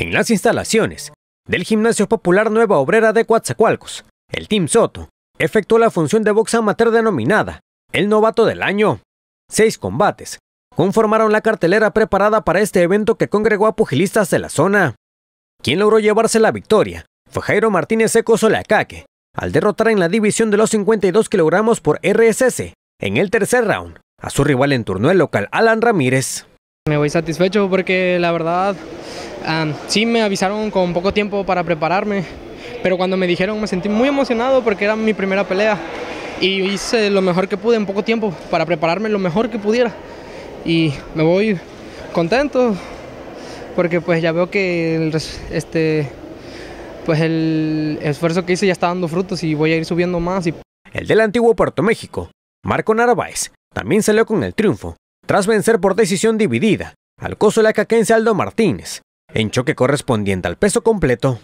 en las instalaciones del Gimnasio Popular Nueva Obrera de Coatzacoalcos. El Team Soto efectuó la función de box amateur denominada el novato del año. Seis combates conformaron la cartelera preparada para este evento que congregó a pugilistas de la zona. Quien logró llevarse la victoria fue Jairo Martínez Seco Soleacaque, al derrotar en la división de los 52 kilogramos por RSS en el tercer round a su rival en turno el local Alan Ramírez. Me voy satisfecho porque la verdad sí me avisaron con poco tiempo para prepararme, pero cuando me dijeron me sentí muy emocionado porque era mi primera pelea y hice lo mejor que pude en poco tiempo para prepararme lo mejor que pudiera y me voy contento porque pues ya veo que el, este pues el esfuerzo que hice ya está dando frutos y voy a ir subiendo más. Y... El del antiguo Puerto México, Marco Narváez, también salió con el triunfo, tras vencer por decisión dividida al coso lacaquense Aldo Martínez, en choque correspondiente al peso completo.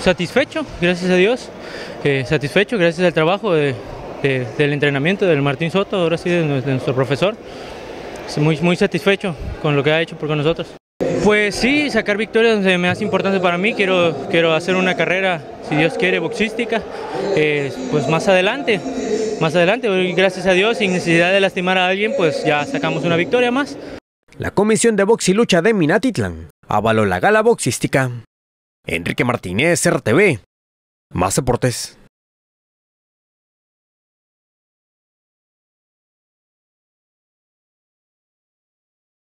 Satisfecho, gracias a Dios, eh, satisfecho gracias al trabajo del entrenamiento del Martín Soto, ahora sí de, nuestro profesor. Muy, muy satisfecho con lo que ha hecho por nosotros. Pues sí, sacar victorias me hace importante para mí. Quiero, quiero hacer una carrera, si Dios quiere, boxística, eh, pues más adelante. Más adelante, gracias a Dios, sin necesidad de lastimar a alguien, pues ya sacamos una victoria más. La Comisión de Box y Lucha de Minatitlán avaló la gala boxística. Enrique Martínez, RTV. Más deportes.